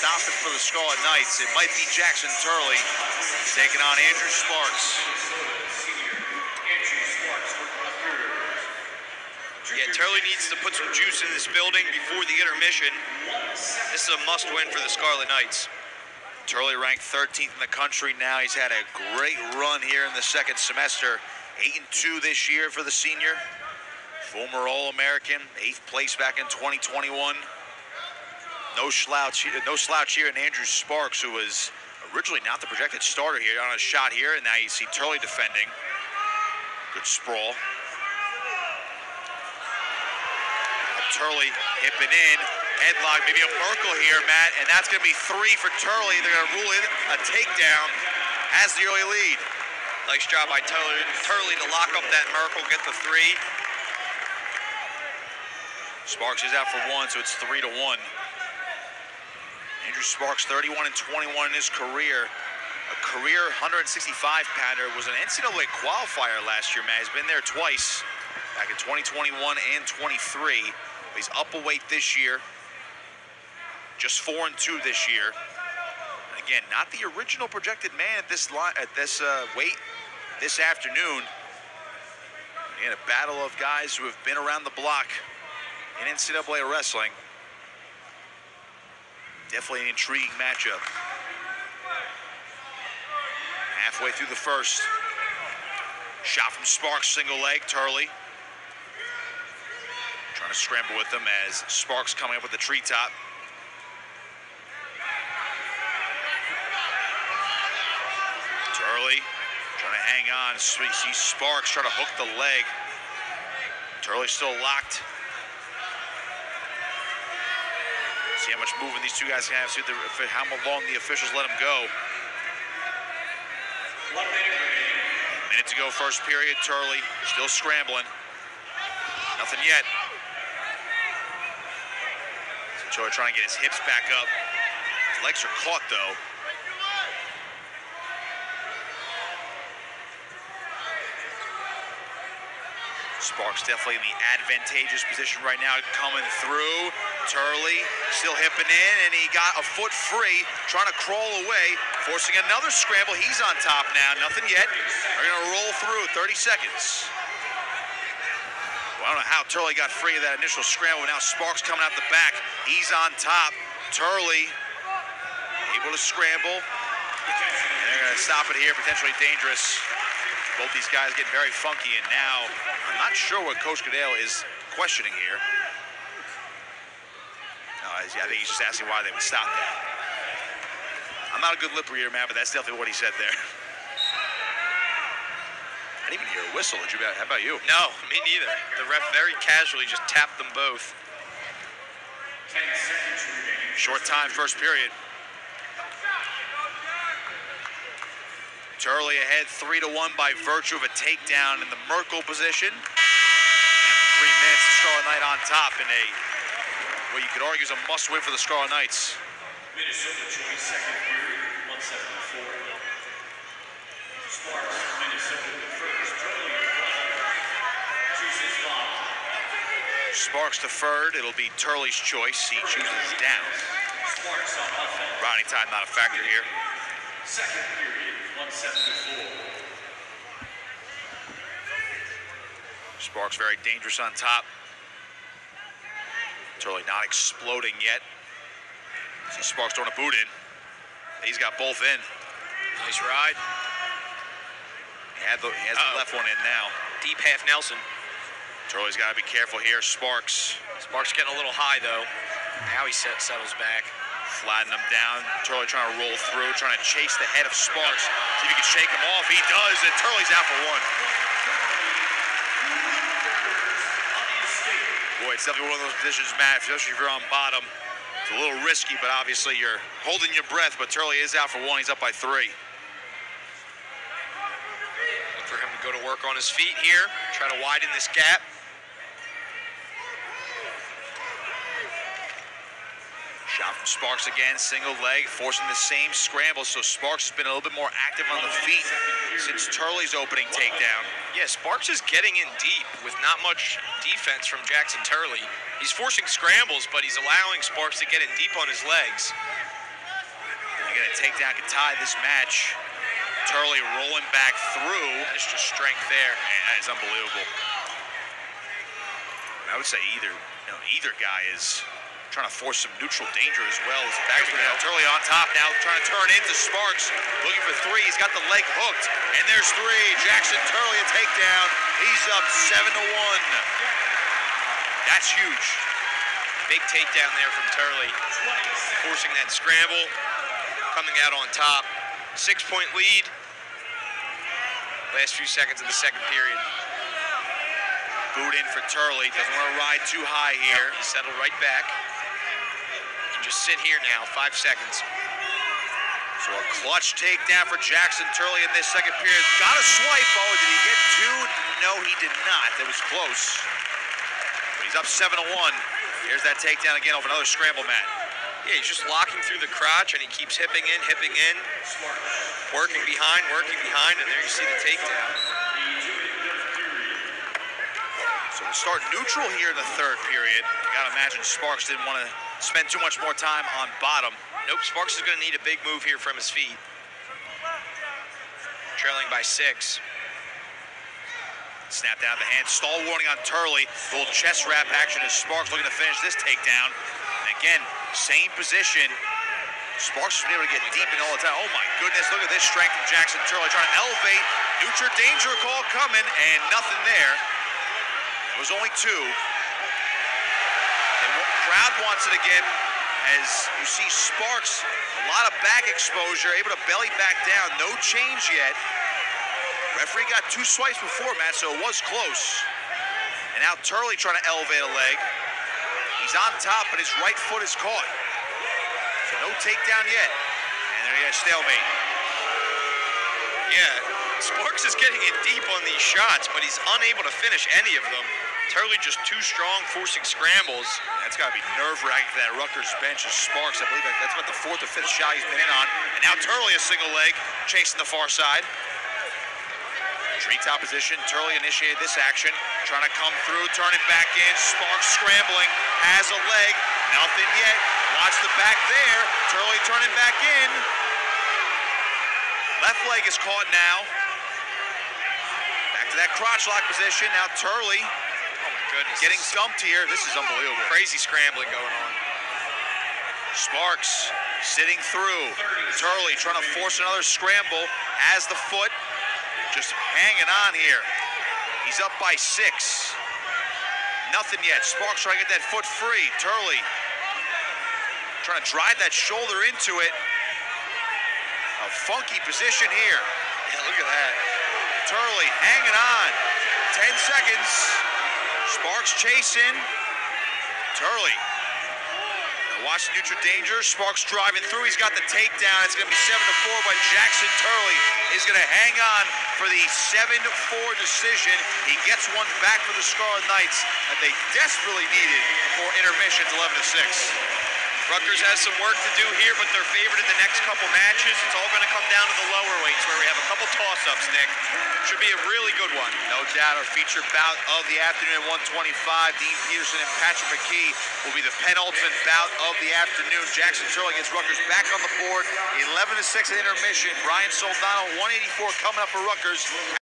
stop it for the Scarlet Knights. It might be Jackson Turley taking on Andrew Sparks. Yeah, Turley needs to put some juice in this building before the intermission. This is a must-win for the Scarlet Knights. Turley ranked 13th in the country now. He's had a great run here in the second semester. 8 and 2 this year for the senior. Former All-American, 8th place back in 2021. No slouch, no slouch here in Andrew Sparks, who was originally not the projected starter here on a shot here, and now you see Turley defending. Good sprawl. Turley hipping in. Headlock, maybe a Merkle here, Matt, and that's going to be three for Turley. They're going to rule it a takedown as the early lead. Nice job by Turley, Turley to lock up that Merkle, get the three. Sparks is out for one, so it's three to one. Andrew Sparks, 31 and 21 in his career. A career 165 pounder was an NCAA qualifier last year, Matt. He's been there twice, back in 2021 and 23. He's up a weight this year. Just four and two this year. And again, not the original projected man at this at this uh, weight this afternoon. In a battle of guys who have been around the block in NCAA wrestling. Definitely an intriguing matchup. Halfway through the first. Shot from Sparks, single leg, Turley. Trying to scramble with them as Sparks coming up with the treetop. Turley trying to hang on. See Sparks trying to hook the leg. Turley still locked. See how much movement these two guys can have. See the, how long the officials let them go. Minute to go, first period. Turley still scrambling. Nothing yet. Joey trying to get his hips back up. His legs are caught though. Sparks definitely in the advantageous position right now, coming through. Turley still hipping in, and he got a foot free, trying to crawl away, forcing another scramble. He's on top now, nothing yet. They're gonna roll through, 30 seconds. Well, I don't know how Turley got free of that initial scramble. Now Sparks coming out the back. He's on top. Turley able to scramble. And they're going to stop it here, potentially dangerous. Both these guys getting very funky, and now I'm not sure what Coach Goodale is questioning here. No, I think he's just asking why they would stop that. I'm not a good lip reader, man, but that's definitely what he said there. I didn't even hear a whistle. Did you? How about you? No, me neither. The ref very casually just tapped them both. Short time, first period. Turley ahead three to one by virtue of a takedown in the Merkel position. Three minutes, the Scarlet Knight on top in a what you could argue is a must win for the Scarlet Knights. Minnesota 22nd period, 174. Sparks, Minnesota the first. Chooses. Sparks deferred. It'll be Turley's choice. He chooses down. Sparks on offense. Riding time not a factor here. Second period, 174. Sparks very dangerous on top. Turley not exploding yet. See Sparks throwing a boot in. He's got both in. Nice ride. He, had the, he has the Uh-oh. left one in now. Deep half Nelson. Turley's got to be careful here. Sparks Sparks getting a little high though. Now he set, settles back. flattening him down. Turley trying to roll through, trying to chase the head of Sparks. See if he can shake him off. He does, and Turley's out for one. Boy, it's definitely one of those positions, Matt, especially if you're on bottom. It's a little risky, but obviously you're holding your breath. But Turley is out for one. He's up by three. Look for him to go to work on his feet here. Try to widen this gap. Shot from Sparks again, single leg, forcing the same scramble. So Sparks has been a little bit more active on the feet since Turley's opening takedown. Yeah, Sparks is getting in deep with not much defense from Jackson Turley. He's forcing scrambles, but he's allowing Sparks to get in deep on his legs. Again, a takedown could tie this match. Turley rolling back through. It's just strength there. Man, that is unbelievable. I would say either, you know, either guy is trying to force some neutral danger as well as we Turley on top now, trying to turn into Sparks, looking for three. He's got the leg hooked, and there's three. Jackson Turley a takedown. He's up seven to one. That's huge. Big takedown there from Turley, forcing that scramble, coming out on top. Six point lead. Last few seconds of the second period. Boot in for Turley. Doesn't want to ride too high here. He settled right back. Just sit here now, five seconds. So a clutch takedown for Jackson Turley in this second period. Got a swipe. Oh, did he get two? No, he did not. That was close. But he's up seven to one. Here's that takedown again off another scramble mat. Yeah, he's just locking through the crotch and he keeps hipping in, hipping in, working behind, working behind, and there you see the takedown. So we start neutral here in the third period. Gotta imagine Sparks didn't want to spend too much more time on bottom. Nope, Sparks is to need a big move here from his feet. Trailing by six. Snapped out of the hand. Stall warning on Turley. Little chest wrap action as Sparks looking to finish this takedown. And again, same position. Sparks been able to get deep in all the time. Oh my goodness, look at this strength from Jackson Turley trying to elevate. Neutral danger call coming and nothing there. It was only two. Crowd wants it again as you see Sparks, a lot of back exposure, able to belly back down. No change yet. Referee got two swipes before, Matt, so it was close. And now Turley trying to elevate a leg. He's on top, but his right foot is caught. So no takedown yet. And there you go, stalemate. Yeah, Sparks is getting in deep on these shots, but he's unable to finish any of them. Turley just too strong, forcing scrambles. That's got to be nerve-wracking for that Rutgers bench as Sparks. I believe that's about the fourth or fifth shot he's been in on. And now Turley a single leg, chasing the far side. Treetop position. Turley initiated this action, trying to come through, turning back in. Sparks scrambling, has a leg, nothing yet. Watch the back there. Turley turning back in. Left leg is caught now. Back to that crotch lock position. Now Turley goodness. getting dumped here. This is unbelievable. crazy scrambling going on. Sparks sitting through. Turley trying to force another scramble. Has the foot. Just hanging on here. He's up by six. Nothing yet. Sparks trying to get that foot free. Turley trying to drive that shoulder into it. A funky position here. Yeah, look at that. Turley hanging on. 10 seconds. Sparks chasing. Turley. Watch the neutral danger. Sparks driving through. He's got the takedown. It's going to be 7 to 4, but Jackson Turley is going to hang on for the 7 to 4 decision. He gets one back for the Scarlet Knights that they desperately needed for intermission. It's 11 to 6. Rutgers has some work to do here, but they're favored in the next couple matches. It's all going to come down to the lower weights where we have a couple toss-ups, Nick. Should be a really good one. No doubt our featured bout of the afternoon at 125. Dean Peterson and Patrick McKee will be the penultimate bout of the afternoon. Jackson Turley gets Rutgers back on the board. 11 to 6 at intermission. Brian Soldano, 184 coming up for Rutgers.